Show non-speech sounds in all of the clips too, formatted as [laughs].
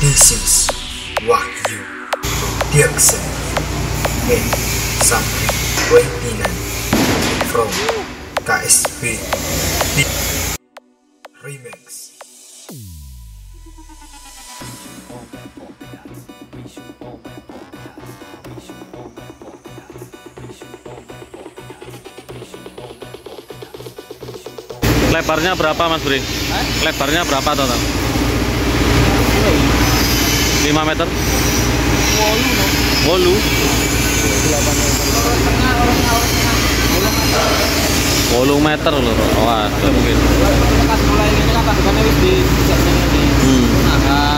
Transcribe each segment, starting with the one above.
This is Wahyu Dirksen and Sapri 29 from KSB Remix. Lebarnya berapa Mas Bri? Lebarnya berapa total? 5 meter? Wolu? Wolu meter loh. Wah, itu mungkin. Pas mulai ini kan tandungannya wis di. Hmm.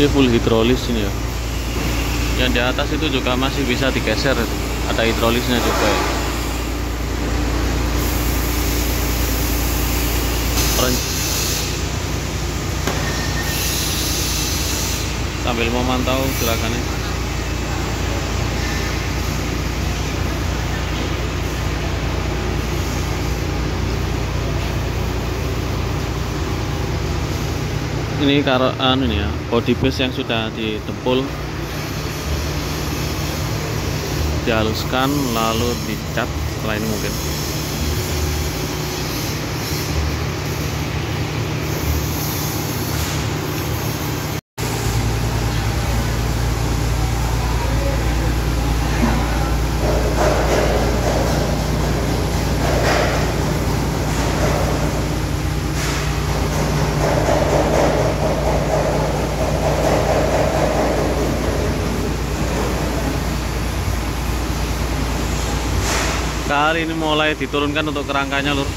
Jadi full hidrolis ini ya. Yang di atas itu juga masih bisa digeser. Ada hidrolisnya juga ya. Sambil memantau gerakannya. Ini karo anu ini ya body base yang sudah ditempul. Dihaluskan lalu dicat setelah ini mungkin kali ini mulai diturunkan untuk kerangkanya lur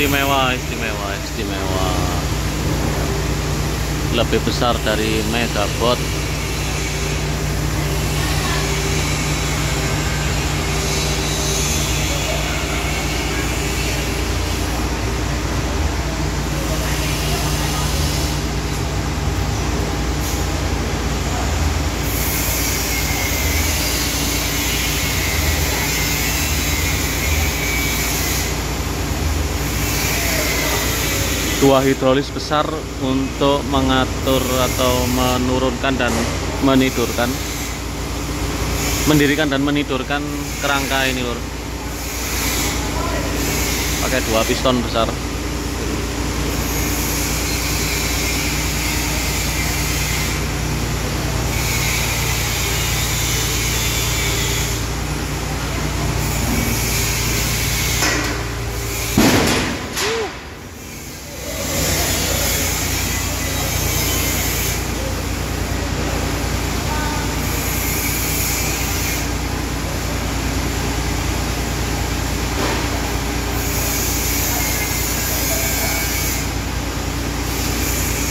istimewa istimewa istimewa. Lebih besar dari megabot dua hidrolis besar untuk mengatur atau menurunkan dan menidurkan. Mendirikan dan menidurkan kerangka ini lur. Pakai dua piston besar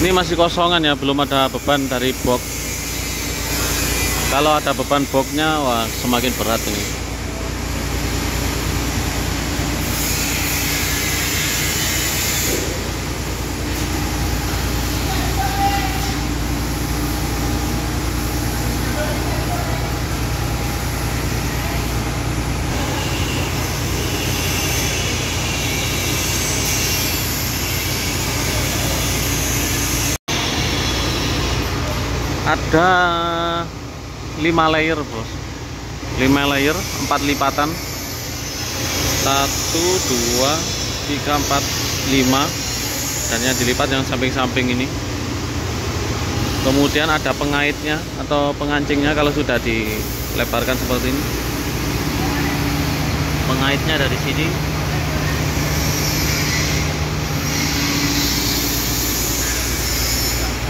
ini masih kosongan ya belum ada beban dari box. Kalau ada beban boxnya wah semakin berat ini ada 5 layer bos. 5 layer 4 lipatan. 1 2 3 4 dan yang dilipat yang samping-samping ini. Kemudian ada pengaitnya atau pengancingnya kalau sudah dilebarkan seperti ini. Pengaitnya dari sini.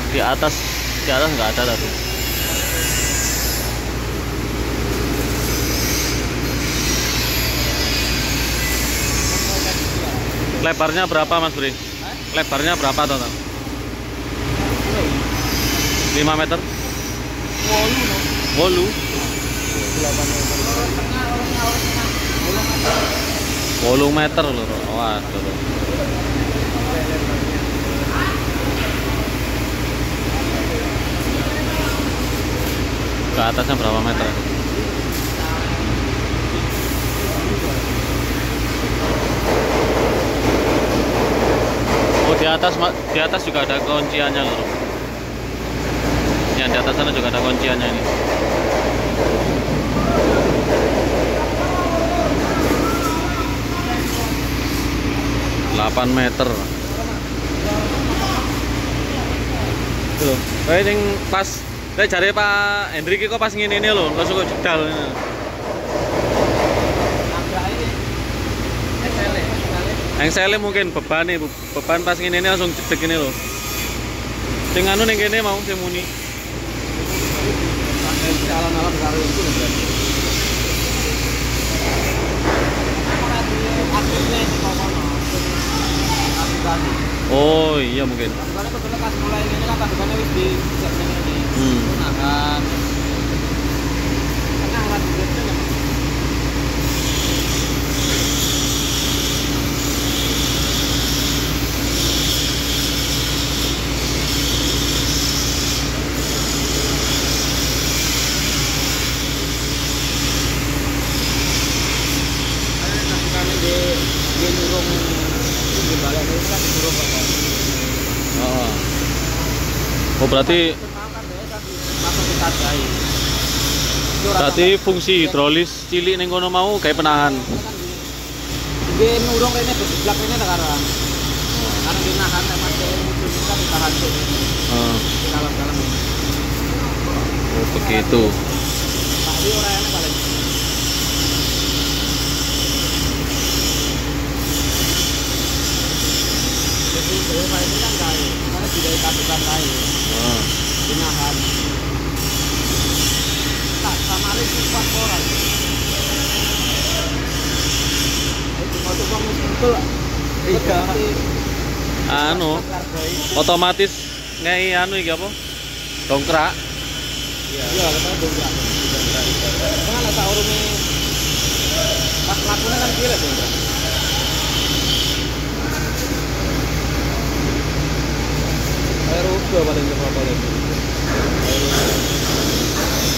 Di atas di atas nggak ada tadi lebarnya berapa mas Bri? lebarnya berapa total? 5 meter? Wolu? Wolu meter loh waduh ke atasnya berapa meter? Oh di atas di atas juga ada kunciannya loh. Yang di atas sana juga ada kunciannya ini. Delapan meter. Tuh, kayak yang pas kayak cari Pak Hendrik kok pas ngene ini loh, langsung kok jedal. Yang saya mungkin beban nih, beban pas ngene ini langsung jedek ini loh. Sing anu ning kene mau sing muni. karo. Oh iya mungkin. Hmm. Nah kan. Karena alat itu kan tandukane di di nurung di balik ini kan nurung kok. Oh. Oh berarti Tajai. berarti fungsi hidrolis cilik ning kono mau kayak penahan. Di nurung ini berjeblak ini sekarang. Karena dinahan sama muncul kita ditahan tuh Oh, di dalam-dalam oh begitu. Pak di orang ini paling Jadi ini kan kayu, karena tidak ikatukan kayu, Oh. dinahan. Tak sama lagi sifat orang. Itu mau tuh kamu betul. Iya. Anu, otomatis ngei anu iki apa? Dongkrak. Iya, kita dongkrak. Kan ada saurunge pas lakune kan kira dongkrak. Air udah paling berapa paling?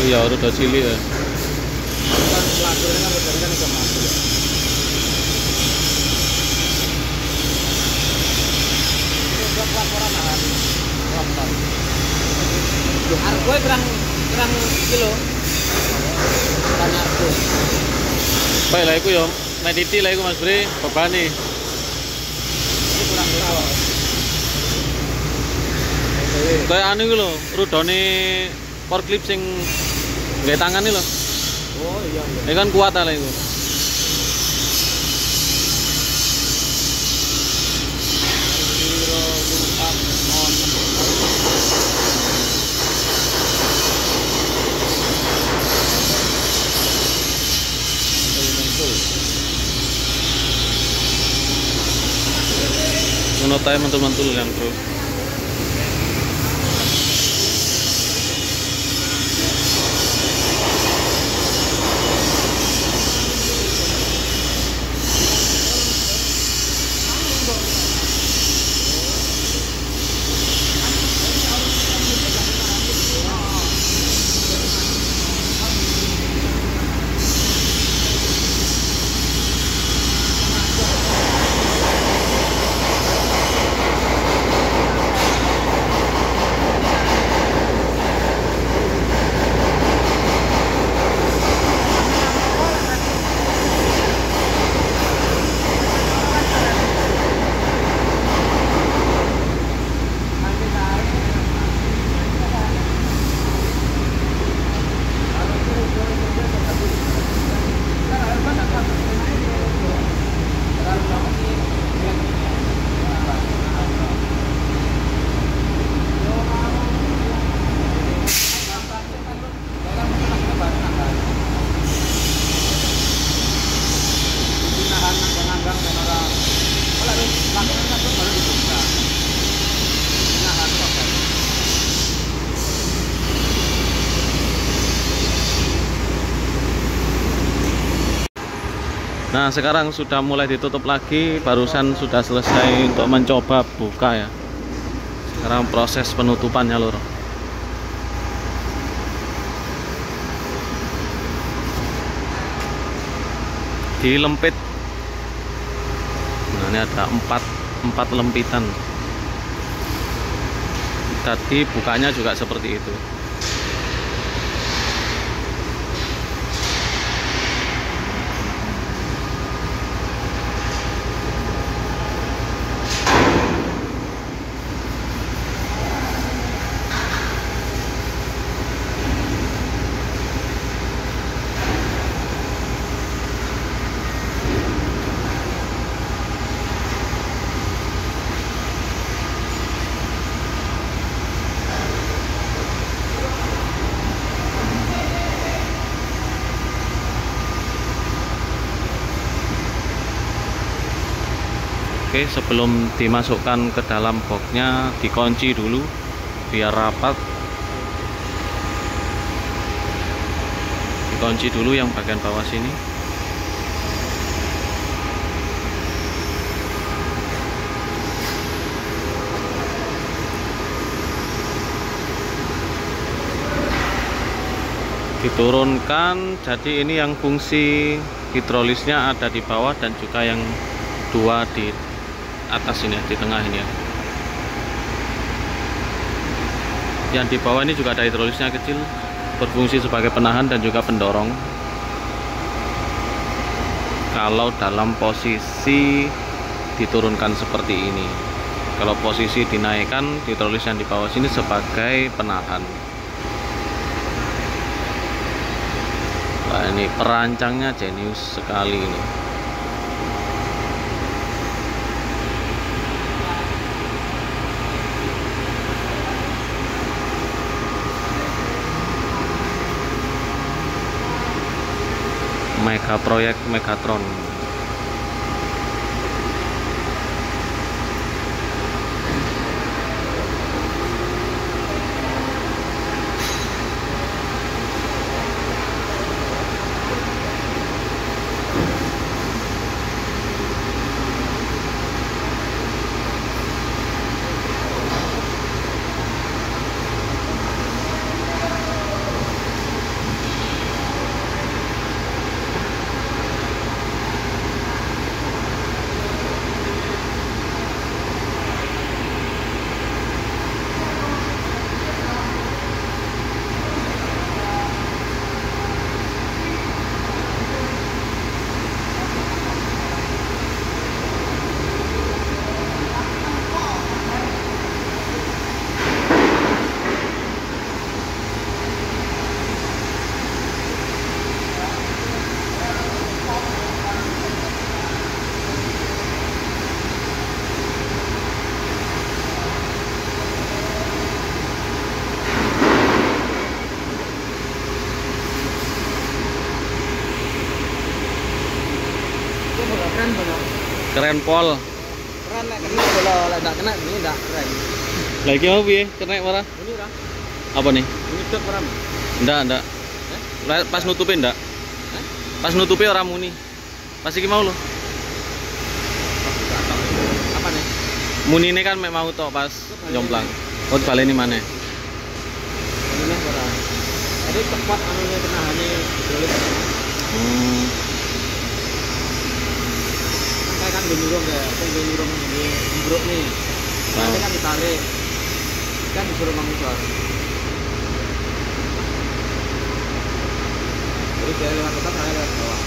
Iya, udah cilik ya. Kan kan kan iso mlaku ya. Kilo. Kan. Baik lah iku yo. Mediti lah iku Mas Bre, bebani. Ini kurang kilo. Kayak anu iku lho, forklift sing nggae tangan iki lho. Oh iya. Ini kan kuat lah on. Ngono tae mantul-mantul kan, Bro. Nah sekarang sudah mulai ditutup lagi. Barusan sudah selesai untuk mencoba buka ya. Sekarang proses penutupannya lur. Dilempit. Nah ini ada empat, empat lempitan. Tadi bukanya juga seperti itu Oke, sebelum dimasukkan ke dalam boxnya dikunci dulu biar rapat. Dikunci dulu yang bagian bawah sini. Diturunkan, jadi ini yang fungsi hidrolisnya ada di bawah dan juga yang dua di atas ini di tengah ini ya. Yang di bawah ini juga ada hidrolisnya kecil, berfungsi sebagai penahan dan juga pendorong. Kalau dalam posisi diturunkan seperti ini, kalau posisi dinaikkan, hidrolis yang di bawah sini sebagai penahan. Wah ini perancangnya jenius sekali ini. Mega Proyek Megatron. Itu bola keren bola. Keren pol. Keren nek kena bola lek enggak kena ini enggak keren. Lagi mau piye? Kena ora? Ini ora. Apa nih? Ini dok ora. Ndak, ndak. Lah, Pas nutupin ndak? Hah? Pas nutupi ora muni. Pas iki mau lo. Apa nih? Muni ini kan mau tok pas jomplang. Oh, baleni mana? Ini ora. Jadi cepat anunya penahannya hidrolis. Hmm. Kan genurung ya, kan genurung ini imbruk nih. Nanti Oh. kan ditarik. Kan disuruh mengucur. Jadi saya lewat atas, saya lewat bawah.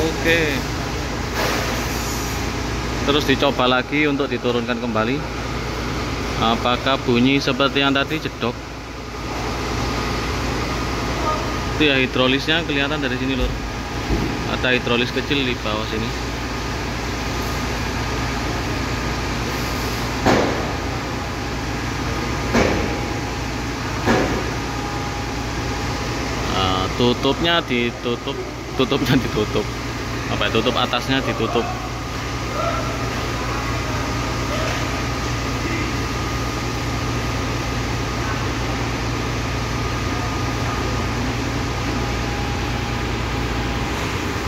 Oke. Terus dicoba lagi untuk diturunkan kembali. Apakah bunyi seperti yang tadi jedok? Itu ya hidrolisnya kelihatan dari sini lur. Ada hidrolis kecil di bawah sini. Nah, tutupnya ditutup, tutupnya ditutup. apa ya, tutup atasnya ditutup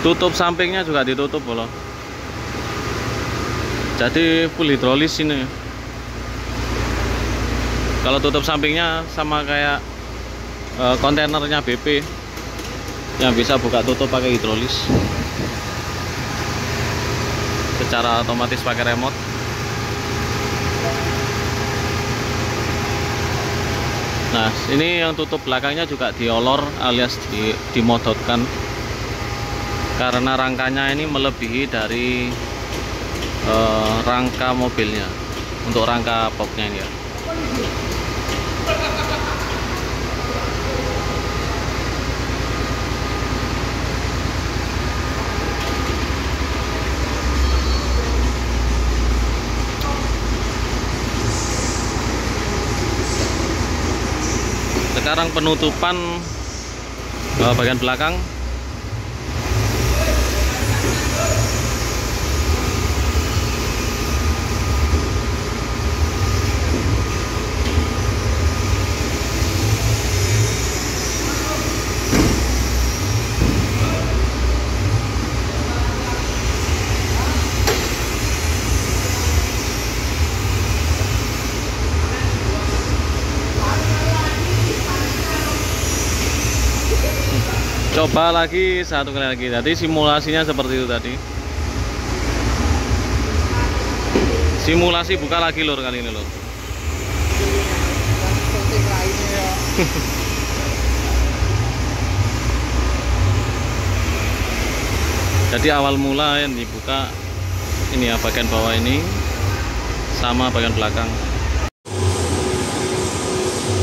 tutup sampingnya juga ditutup loh jadi full hidrolis ini. Kalau tutup sampingnya sama kayak e, kontainernya BP yang bisa buka tutup pakai hidrolis. Secara otomatis pakai remote. Nah ini yang tutup belakangnya juga diolor alias di, dimodotkan karena rangkanya ini melebihi dari uh, rangka mobilnya. Untuk rangka boxnya ini ya. Sekarang penutupan uh, bagian belakang coba lagi satu kali lagi. Tadi simulasinya seperti itu tadi. Simulasi buka lagi lur kali ini lur. [laughs] Jadi awal mula yang dibuka ini ya bagian bawah ini sama bagian belakang.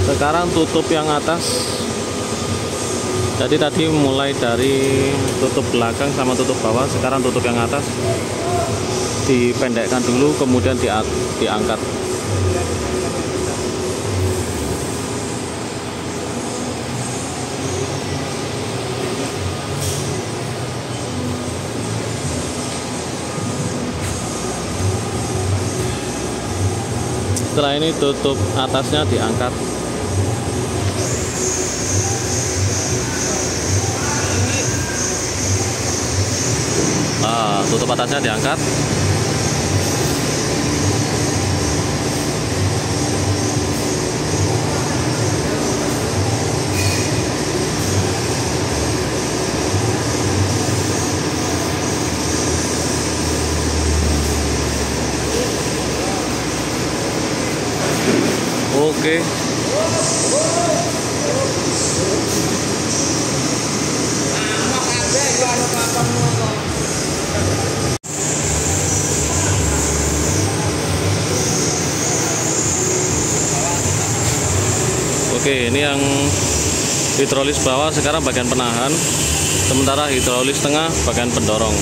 Sekarang tutup yang atas jadi tadi mulai dari tutup belakang sama tutup bawah sekarang tutup yang atas. Dipendekkan dulu kemudian di, diangkat. Setelah ini tutup atasnya diangkat nah, tutup atasnya diangkat Oke. Oke, ini yang hidrolis bawah sekarang bagian penahan, sementara hidrolis tengah bagian pendorong.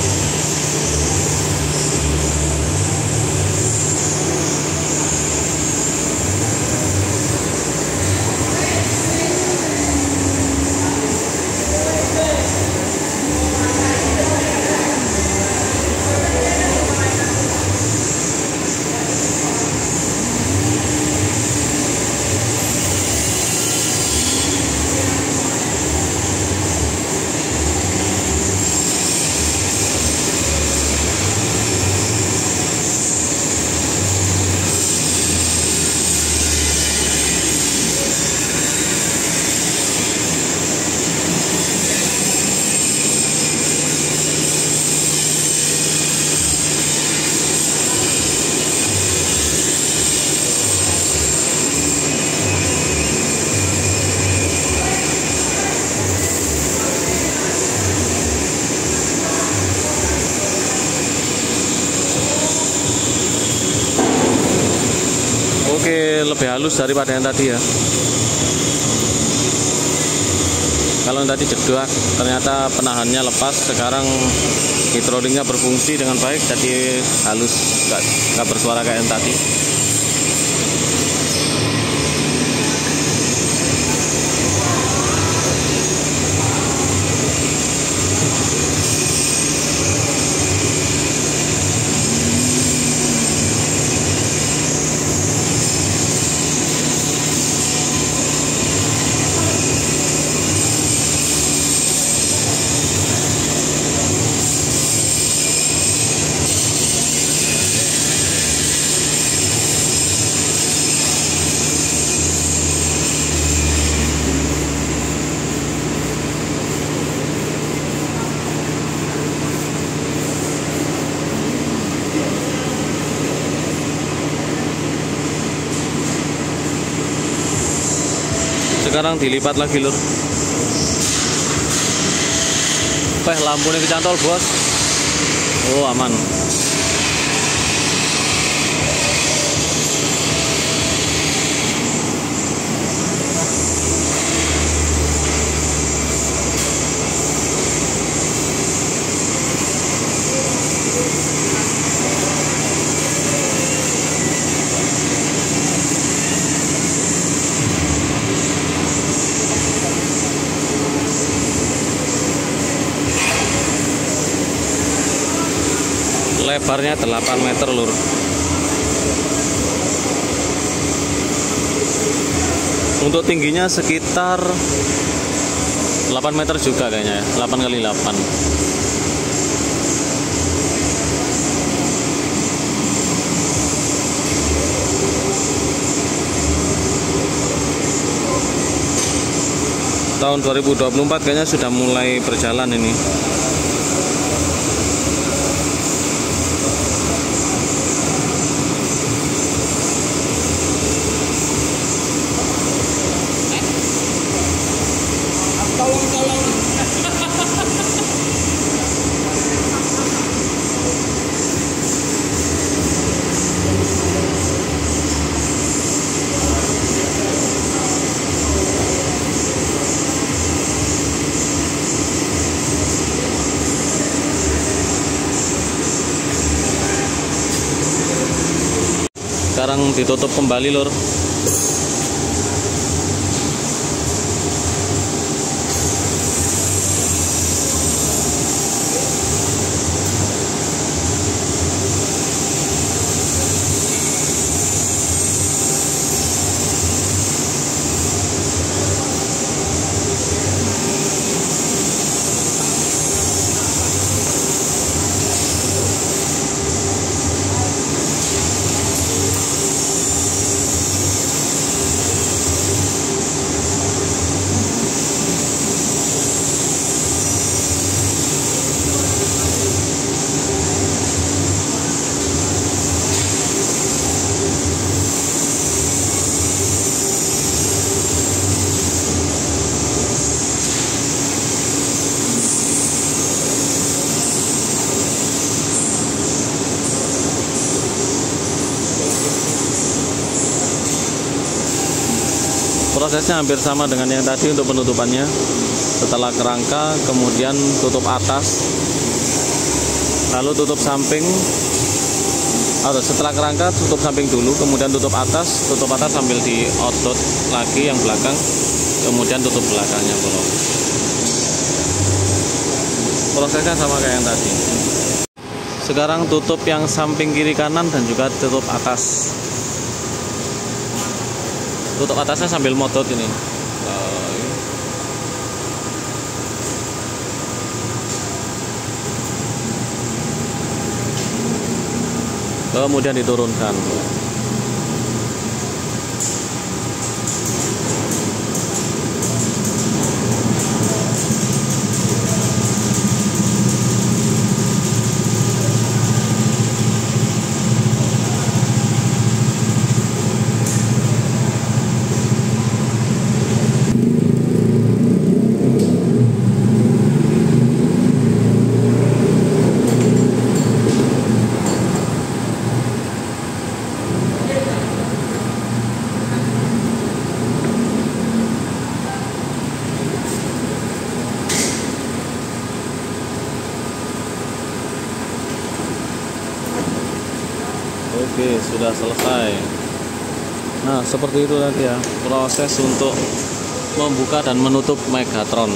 Lebih halus daripada yang tadi ya. Kalau yang tadi jedok, ternyata penahannya lepas. Sekarang hidroliknya berfungsi dengan baik, jadi halus, nggak bersuara kayak yang tadi. Sekarang dilipat lagi lur. Wah lampunya kecantol bos. Oh aman lebarnya 8 meter lur. Untuk tingginya sekitar 8 meter juga kayaknya ya. 8 kali 8 tahun 2024 kayaknya sudah mulai berjalan ini ditutup kembali lur prosesnya hampir sama dengan yang tadi untuk penutupannya. Setelah kerangka kemudian tutup atas lalu tutup samping. Atau setelah kerangka tutup samping dulu kemudian tutup atas tutup atas sambil di otot lagi yang belakang kemudian tutup belakangnya bro. Prosesnya sama kayak yang tadi. Sekarang tutup yang samping kiri kanan dan juga tutup atas tutup atasnya sambil modot ini. Kemudian diturunkan Oke, sudah selesai. Nah, seperti itu tadi ya proses untuk membuka dan menutup Megatron.